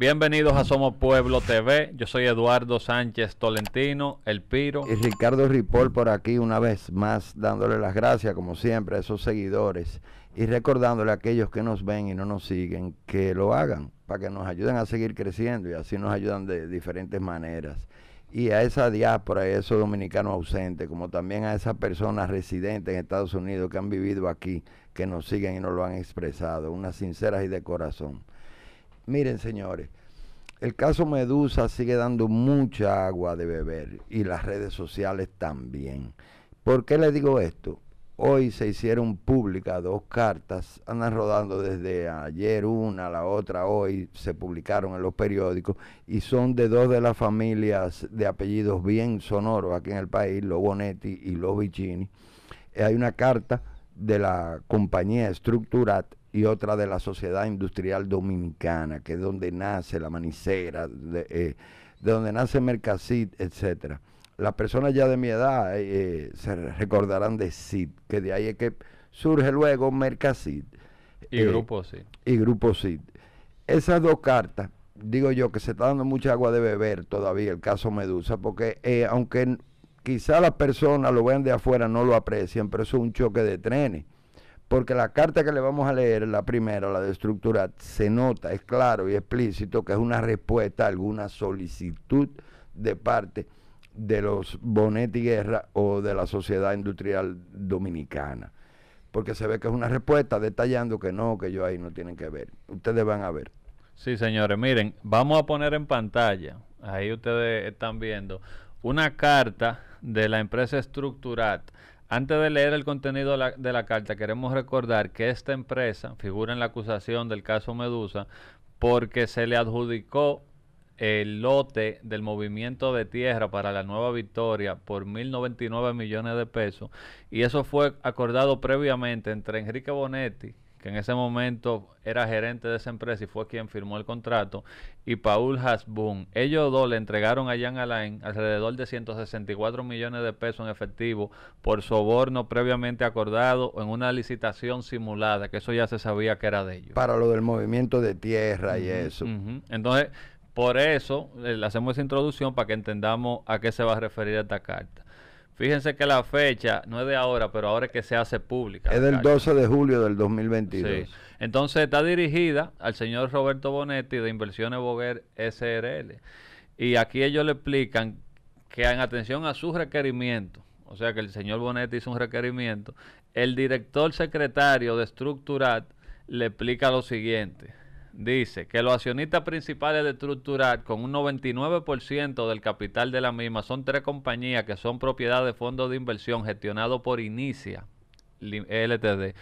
Bienvenidos a Somos Pueblo TV. Yo soy Eduardo Sánchez Tolentino, El Piro. Y Ricardo Ripoll por aquí una vez más, dándole las gracias, como siempre, a esos seguidores y recordándole a aquellos que nos ven y no nos siguen que lo hagan para que nos ayuden a seguir creciendo y así nos ayudan de diferentes maneras. Y a esa diáspora, a esos dominicanos ausentes, como también a esas personas residentes en Estados Unidos que han vivido aquí, que nos siguen y nos lo han expresado, unas sinceras y de corazón. Miren, señores, el caso Medusa sigue dando mucha agua de beber y las redes sociales también. ¿Por qué le digo esto? Hoy se hicieron públicas dos cartas, andan rodando desde ayer una, la otra hoy, se publicaron en los periódicos y son de dos de las familias de apellidos bien sonoros aquí en el país, los Bonetti y los Vicini. Hay una carta de la compañía Structurat y otra de la Sociedad Industrial Dominicana, que es donde nace la manicera, de, eh, donde nace Mercasit, etcétera. Las personas ya de mi edad eh, se recordarán de CID, que de ahí es que surge luego Mercasit. Y eh, Grupo CID. Y Grupo CID. Esas dos cartas, digo yo que se está dando mucha agua de beber todavía el caso Medusa, porque aunque quizá las personas lo vean de afuera, no lo aprecian, pero eso es un choque de trenes porque la carta que le vamos a leer, la primera, la de estructura, se nota, es claro y explícito que es una respuesta a alguna solicitud de parte de los Bonetti Guerra o de la Sociedad Industrial Dominicana. Porque se ve que es una respuesta detallando que no, que ellos ahí no tienen que ver. Ustedes van a ver. Sí, señores, miren, vamos a poner en pantalla, ahí ustedes están viendo, una carta de la empresa Estructurat antes de leer el contenido de la, carta, queremos recordar que esta empresa figura en la acusación del caso Medusa porque se le adjudicó el lote del movimiento de tierra para la nueva victoria por 1.099 millones de pesos y eso fue acordado previamente entre Enrique Bonetti, que en ese momento era gerente de esa empresa y fue quien firmó el contrato, y Paul Hasbun. Ellos dos le entregaron a Jan Alain alrededor de 164 millones de pesos en efectivo por soborno previamente acordado en una licitación simulada, que eso ya se sabía que era de ellos. Para lo del movimiento de tierra y eso. Entonces, por eso eh, le hacemos esa introducción para que entendamos a qué se va a referir esta carta. Fíjense que la fecha no es de ahora, pero ahora es que se hace pública. Es del 12 de julio del 2022. Sí. Entonces está dirigida al señor Roberto Bonetti de Inversiones Boguer SRL. Y aquí ellos le explican que en atención a su requerimiento, o sea que el señor Bonetti hizo un requerimiento, el director secretario de Estructurat le explica lo siguiente dice que los accionistas principales de Estructural con un 99% del capital de la misma son tres compañías que son propiedad de fondos de inversión gestionados por Inicia LTD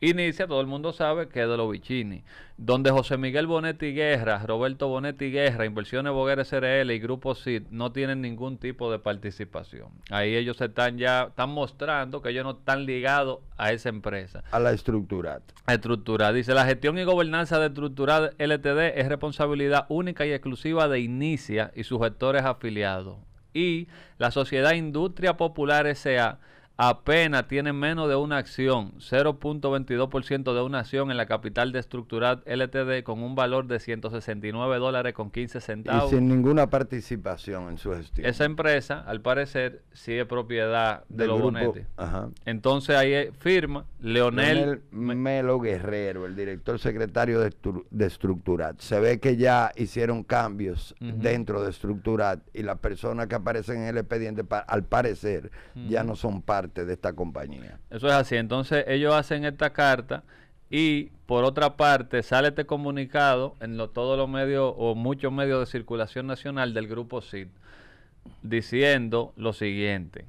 Inicia, todo el mundo sabe que es de los Vicini, donde José Miguel Bonetti Guerra, Roberto Bonetti Guerra, Inversiones Boguer SRL y Grupo CID no tienen ningún tipo de participación. Ahí ellos están ya, están mostrando que ellos no están ligados a esa empresa. A la estructura. Estructura. Dice, la gestión y gobernanza de estructural LTD es responsabilidad única y exclusiva de Inicia y sus gestores afiliados. Y la Sociedad Industria Popular S.A apenas tienen menos de una acción, 0.22% de una acción en la capital de Estructural LTD con un valor de 169 dólares con 15 centavos. Y sin ninguna participación en su gestión. Esa empresa, al parecer, es propiedad de los Bonetti. Entonces ahí firma Leonel, Melo Guerrero, el director secretario de, de Estructurat. Se ve que ya hicieron cambios dentro de Estructurat y las personas que aparecen en el expediente, al parecer, ya no son parte de esta compañía. Eso es así. Entonces ellos hacen esta carta y por otra parte sale este comunicado en todos los medios o muchos medios de circulación nacional del grupo CID diciendo lo siguiente.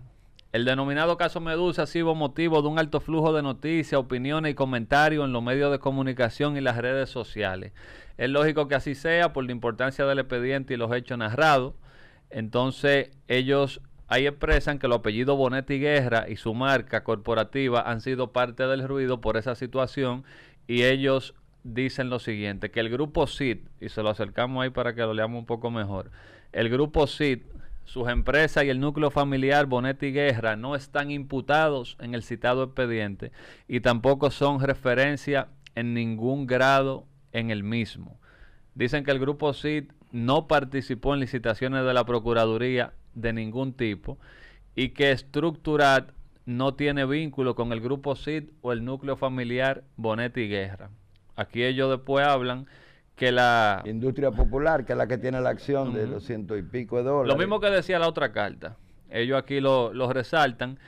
El denominado caso Medusa ha sido motivo de un alto flujo de noticias, opiniones y comentarios en los medios de comunicación y las redes sociales. Es lógico que así sea por la importancia del expediente y los hechos narrados. Entonces ellos Ahí expresan que los apellidos Bonetti Guerra y su marca corporativa han sido parte del ruido por esa situación y ellos dicen lo siguiente, que el grupo CID, y se lo acercamos ahí para que lo leamos un poco mejor, el grupo CID, sus empresas y el núcleo familiar Bonetti Guerra no están imputados en el citado expediente y tampoco son referencia en ningún grado en el mismo. Dicen que el grupo CID no participó en licitaciones de la Procuraduría de ningún tipo y que Estructurat no tiene vínculo con el grupo CID o el núcleo familiar Bonetti Guerra. Aquí ellos después hablan que la... Industria popular, que es la que tiene la acción de los ciento y pico de dólares. Lo mismo que decía la otra carta. Ellos aquí lo, resaltan,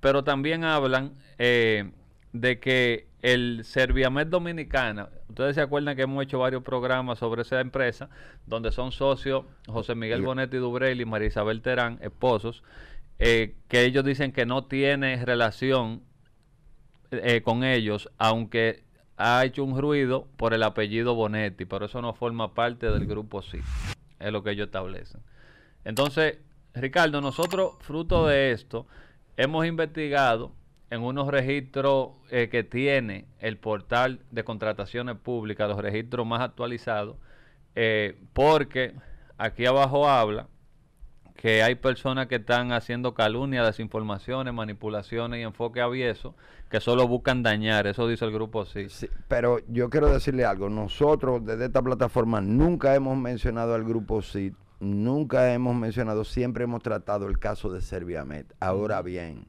pero también hablan eh, de que el Serviamet Dominicana, ustedes se acuerdan que hemos hecho varios programas sobre esa empresa, donde son socios José Miguel Bonetti Dubrel y María Isabel Terán, esposos, eh, que ellos dicen que no tiene relación eh, con ellos, aunque ha hecho un ruido por el apellido Bonetti, pero eso no forma parte del grupo sí, es lo que ellos establecen. Entonces, Ricardo, nosotros, fruto de esto, hemos investigado en unos registros eh, que tiene el portal de contrataciones públicas, los registros más actualizados, eh, porque aquí abajo habla que hay personas que están haciendo calumnias, desinformaciones, manipulaciones y enfoque avieso que solo buscan dañar. Eso dice el grupo sí. sí. Pero yo quiero decirle algo. Nosotros desde esta plataforma nunca hemos mencionado al grupo sí, nunca hemos mencionado, siempre hemos tratado el caso de Serviamet. Ahora bien,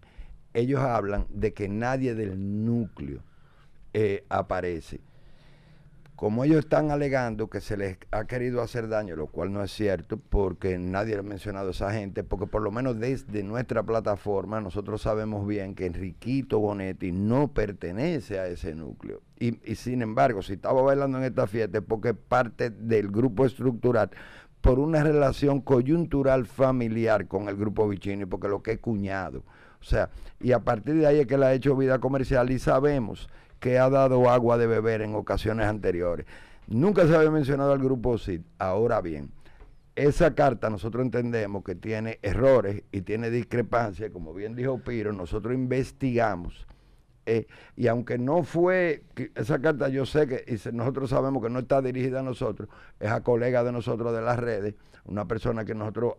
ellos hablan de que nadie del núcleo eh, aparece. Como ellos están alegando que se les ha querido hacer daño, lo cual no es cierto, porque nadie ha mencionado a esa gente, porque por lo menos desde nuestra plataforma nosotros sabemos bien que Enriquito Bonetti no pertenece a ese núcleo. Y, sin embargo, si estaba bailando en esta fiesta es porque es parte del grupo estructural por una relación coyuntural familiar con el grupo Vicini, porque lo que es cuñado. O sea, y a partir de ahí es que él ha hecho vida comercial y sabemos que ha dado agua de beber en ocasiones anteriores. Nunca se había mencionado al grupo CID. Ahora bien, esa carta nosotros entendemos que tiene errores y tiene discrepancias, como bien dijo Piro, nosotros investigamos. Eh, y aunque no fue, esa carta yo sé que y nosotros sabemos que no está dirigida a nosotros, es a colega de nosotros de las redes, una persona que nosotros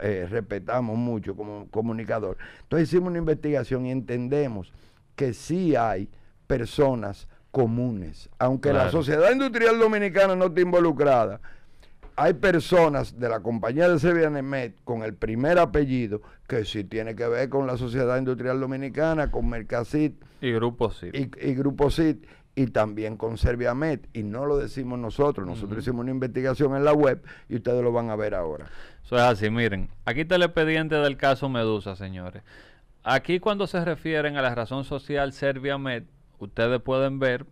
eh, respetamos mucho como comunicador. Entonces hicimos una investigación y entendemos que sí hay personas comunes, aunque la sociedad industrial dominicana no esté involucrada. Hay personas de la compañía de Sevianemet con el primer apellido que sí tiene que ver con la sociedad industrial dominicana, con Mercasit y Grupo CIT. Y, Grupo CIT y también con Serviamet. Y no lo decimos nosotros, nosotros hicimos una investigación en la web y ustedes lo van a ver ahora. Eso es así, miren, aquí está el expediente del caso Medusa, señores. Aquí cuando se refieren a la razón social Serviamet, ustedes pueden ver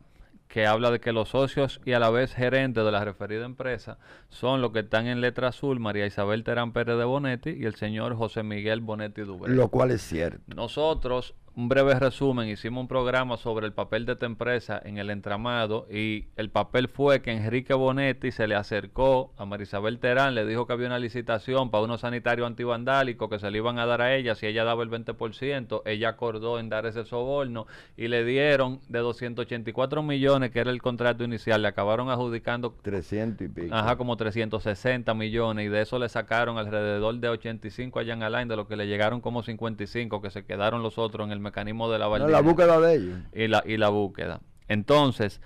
que habla de que los socios y a la vez gerentes de la referida empresa son los que están en letra azul, María Isabel Terán Pérez de Bonetti y el señor José Miguel Bonetti Dubré. Lo cual es cierto. Nosotros un breve resumen, hicimos un programa sobre el papel de esta empresa en el entramado y el papel fue que Enrique Bonetti se le acercó a Marisabel Terán, le dijo que había una licitación para unos sanitarios antivandálicos que se le iban a dar a ella si ella daba el 20%, ella acordó en dar ese soborno y le dieron de 284 millones, que era el contrato inicial, le acabaron adjudicando 300 y pico. Ajá, como 360 millones y de eso le sacaron alrededor de 85 a Jan Alain, de lo que le llegaron como 55 que se quedaron los otros en el mecanismo de la la búsqueda de ellos. Y la, y la búsqueda. Entonces,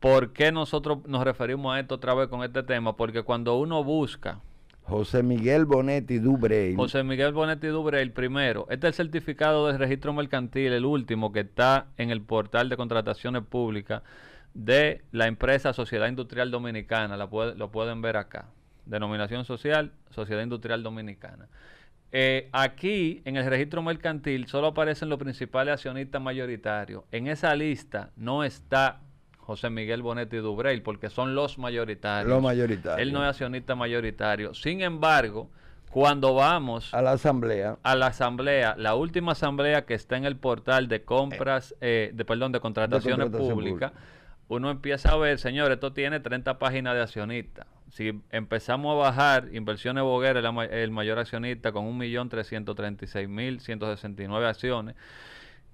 ¿por qué nosotros nos referimos a esto otra vez con este tema? Porque cuando uno busca... José Miguel Bonetti Dubrey. José Miguel Bonetti Dubrey, primero. Este es el certificado de registro mercantil, el último que está en el portal de contrataciones públicas de la empresa Sociedad Industrial Dominicana. La lo pueden ver acá. Denominación social, Sociedad Industrial Dominicana. Eh, aquí, en el registro mercantil, solo aparecen los principales accionistas mayoritarios. En esa lista no está José Miguel Bonetti Dubrey, porque son los mayoritarios. Los mayoritarios. Él no es accionista mayoritario. Sin embargo, cuando vamos a la asamblea, a la asamblea, la última asamblea que está en el portal de compras, eh, de perdón, de contrataciones públicas, uno empieza a ver, señor, esto tiene 30 páginas de accionistas si empezamos a bajar, Inversiones Boguera el, el mayor accionista con 1.336.169 acciones.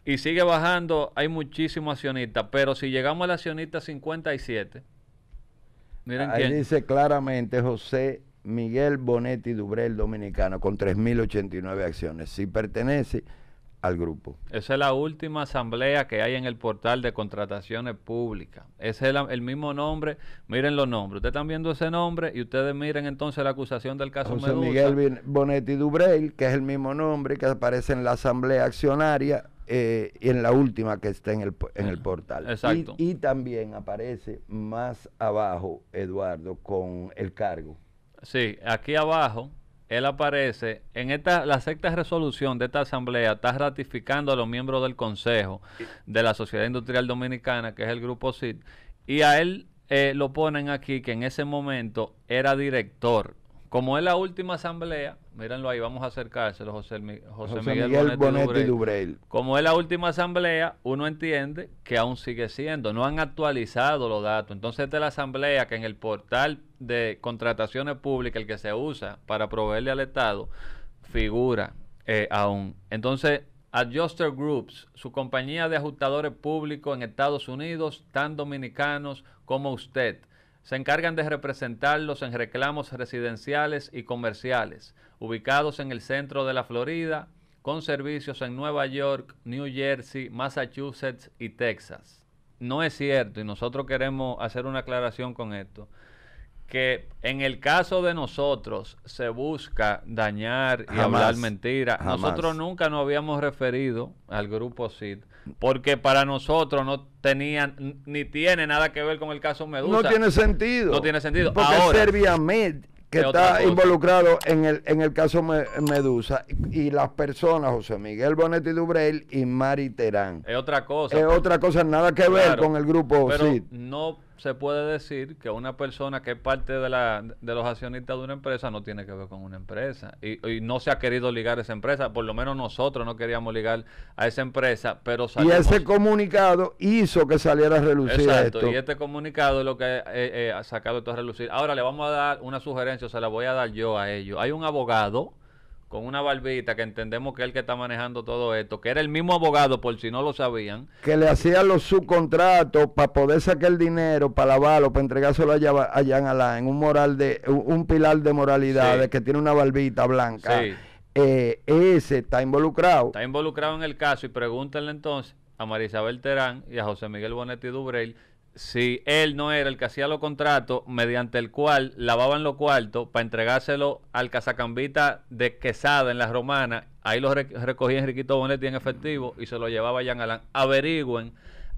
Y sigue bajando, hay muchísimos accionistas, pero si llegamos al accionista 57, miren Ahí dice claramente José Miguel Bonetti Dubrel dominicano con 3.089 acciones. Si pertenece al grupo. Esa es la última asamblea que hay en el portal de contrataciones públicas. Ese es el, mismo nombre. Miren los nombres. Ustedes están viendo ese nombre y ustedes miren entonces la acusación del caso José Miguel Bonetti Dubreil, que es el mismo nombre que aparece en la asamblea accionaria eh, y en la última que está en el, en el portal. Exacto. Y, y también aparece más abajo, Eduardo, con el cargo. Sí, aquí abajo él aparece en esta la sexta resolución de esta asamblea está ratificando a los miembros del consejo de la Sociedad Industrial Dominicana que es el grupo CID y a él eh, lo ponen aquí que en ese momento era director como es la última asamblea, mírenlo ahí, vamos a acercárselo, José, José, Miguel, Bonetti, Dubrel. Como es la última asamblea, uno entiende que aún sigue siendo, no han actualizado los datos. Entonces, esta es la asamblea que en el portal de contrataciones públicas, el que se usa para proveerle al Estado, figura eh, aún. Entonces, Adjuster Groups, su compañía de ajustadores públicos en Estados Unidos, tan dominicanos como usted se encargan de representarlos en reclamos residenciales y comerciales, ubicados en el centro de la Florida, con servicios en Nueva York, New Jersey, Massachusetts y Texas. No es cierto, y nosotros queremos hacer una aclaración con esto, que en el caso de nosotros se busca dañar y hablar mentira. Nosotros nunca nos habíamos referido al grupo CID porque para nosotros no tenían ni tiene nada que ver con el caso Medusa. No tiene sentido. No tiene sentido. Porque Serbia Med que está involucrado en el, en el caso Medusa y las personas, José Miguel Bonetti Dubrel y Mari Terán. Es otra cosa. Es otra cosa, nada que ver con el grupo pero No se puede decir que una persona que es parte de, la, de los accionistas de una empresa no tiene que ver con una empresa y, no se ha querido ligar a esa empresa, por lo menos nosotros no queríamos ligar a esa empresa, pero Y ese comunicado hizo que saliera a relucir Exacto, y este comunicado es lo que eh, eh, ha sacado esto a relucir. Ahora le vamos a dar una sugerencia, o se la voy a dar yo a ellos. Hay un abogado con una barbita que entendemos que es el que está manejando todo esto, que era el mismo abogado, por si no lo sabían. Que le hacía los subcontratos para poder sacar el dinero, para lavarlo, para entregárselo allá en Alá, en un moral de, un, pilar de moralidad, que tiene una barbita blanca. Eh, ese está involucrado. Está involucrado en el caso y pregúntenle entonces a María Isabel Terán y a José Miguel Bonetti Dubrel si él no era el que hacía los contratos mediante el cual lavaban los cuartos para entregárselo al cazacambita de Quesada en la Romana, ahí lo recogía Enriquito Bonetti en efectivo y se lo llevaba a Jan Alan. Averigüen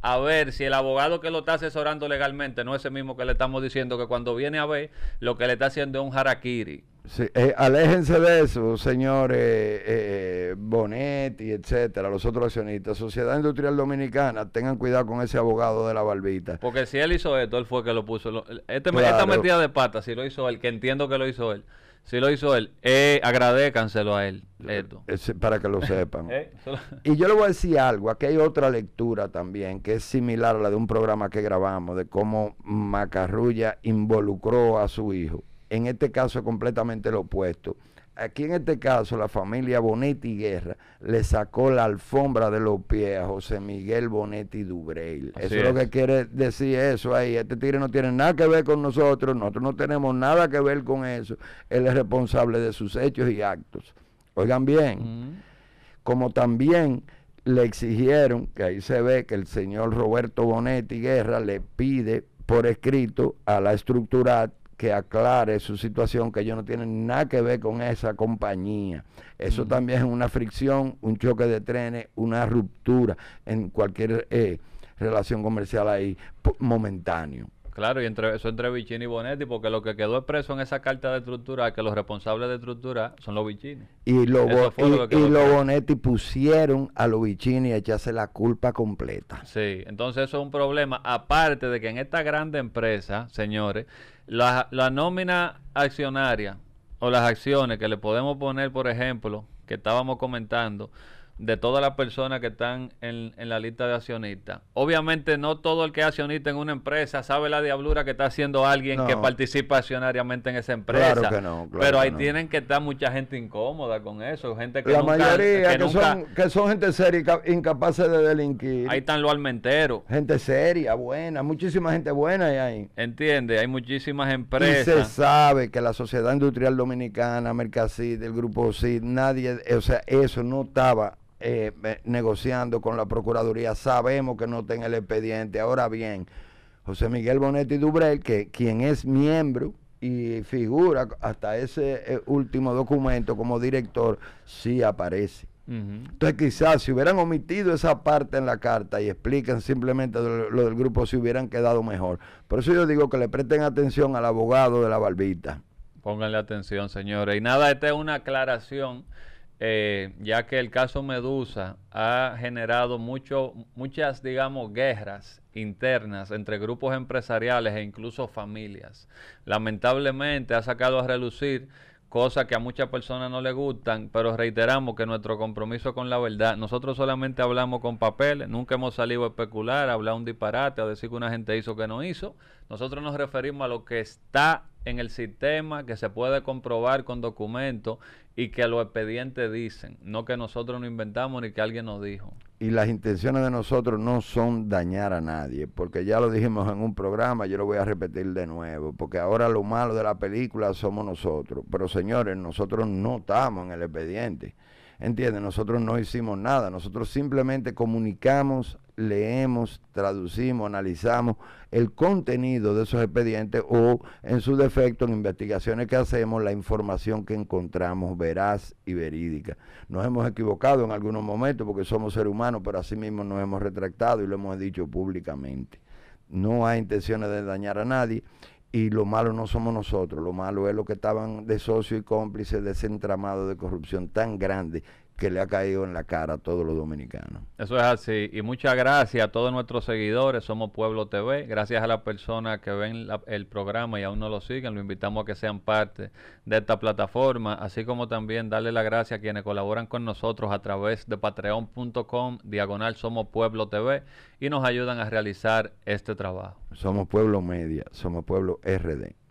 a ver si el abogado que lo está asesorando legalmente no es el mismo que le estamos diciendo que cuando viene a ver lo que le está haciendo es un harakiri. Sí, eh, aléjense de eso, señores eh, Bonetti, etcétera, los otros accionistas. Sociedad Industrial Dominicana, tengan cuidado con ese abogado de la barbita. Porque si él hizo esto, él fue que lo puso. Este, Esta metida de pata, si lo hizo él, que entiendo que lo hizo él si lo hizo él, eh, a él. Esto. para que lo sepan. Eh, y yo le voy a decir algo, aquí hay otra lectura también que es similar a la de un programa que grabamos, de cómo Macarrulla involucró a su hijo. En este caso es completamente lo opuesto aquí en este caso la familia Bonetti Guerra le sacó la alfombra de los pies a José Miguel Bonetti Dubreil. eso es. lo que quiere decir eso ahí. Este tigre no tiene nada que ver con nosotros, nosotros no tenemos nada que ver con eso. Él es responsable de sus hechos y actos. Oigan bien, como también le exigieron, que ahí se ve que el señor Roberto Bonetti Guerra le pide por escrito a la estructura que aclare su situación, que ellos no tienen nada que ver con esa compañía. Eso también es una fricción, un choque de trenes, una ruptura en cualquier eh, relación comercial ahí momentáneo. Claro, y entre eso entre Vicini y Bonetti, porque lo que quedó expreso en esa carta de estructura es que los responsables de estructura son los Vicini. Y, lo y, los Bonetti pusieron a los Vicini a echarse la culpa completa. Sí, entonces eso es un problema. Aparte de que en esta grande empresa, señores, la, la nómina accionaria o las acciones que le podemos poner, por ejemplo, que estábamos comentando, de todas las personas que están en, la lista de accionistas. Obviamente no todo el que es accionista en una empresa sabe la diablura que está haciendo alguien que participa accionariamente en esa empresa. Claro que no. pero ahí tienen que estar mucha gente incómoda con eso, gente que la mayoría que, son, que son gente seria, incapaces de delinquir. Ahí están los almenteros. Gente seria, buena, muchísima gente buena ahí. Entiende, hay muchísimas empresas. Y se sabe que la Sociedad Industrial Dominicana, Mercasid, el Grupo CID, nadie, o sea, eso no estaba eh, negociando con la Procuraduría, sabemos que no está en el expediente. Ahora bien, José Miguel Bonetti Dubrel, que quien es miembro y figura hasta ese eh, último documento como director, sí aparece. Entonces quizás si hubieran omitido esa parte en la carta y explican simplemente lo, del grupo, se hubieran quedado mejor. Por eso yo digo que le presten atención al abogado de la barbita. Pónganle atención, señores. Y nada, esta es una aclaración, eh, ya que el caso Medusa ha generado mucho, muchas, digamos, guerras internas entre grupos empresariales e incluso familias. Lamentablemente ha sacado a relucir cosas que a muchas personas no les gustan, pero reiteramos que nuestro compromiso con la verdad, nosotros solamente hablamos con papeles, nunca hemos salido a especular, a hablar un disparate, a decir que una gente hizo que no hizo. Nosotros nos referimos a lo que está en el sistema, que se puede comprobar con documentos y que los expedientes dicen, no que nosotros no inventamos ni que alguien nos dijo y las intenciones de nosotros no son dañar a nadie, porque ya lo dijimos en un programa, yo lo voy a repetir de nuevo, porque ahora lo malo de la película somos nosotros, pero señores, nosotros no estamos en el expediente. ¿Entienden? Nosotros no hicimos nada, nosotros simplemente comunicamos, leemos, traducimos, analizamos el contenido de esos expedientes o, en su defecto, en investigaciones que hacemos, la información que encontramos veraz y verídica. Nos hemos equivocado en algunos momentos porque somos seres humanos, pero asimismo nos hemos retractado y lo hemos dicho públicamente. No hay intenciones de dañar a nadie y lo malo no somos nosotros, lo malo es lo que estaban de socio y cómplice de ese entramado de corrupción tan grande que le ha caído en la cara a todos los dominicanos. Eso es así. Y muchas gracias a todos nuestros seguidores. Somos Pueblo TV. Gracias a las personas que ven el programa y aún no lo siguen. Lo invitamos a que sean parte de esta plataforma. Así como también darle las gracias a quienes colaboran con nosotros a través de patreon.com, diagonal Somos Pueblo TV y nos ayudan a realizar este trabajo. Somos Pueblo Media. Somos Pueblo RD.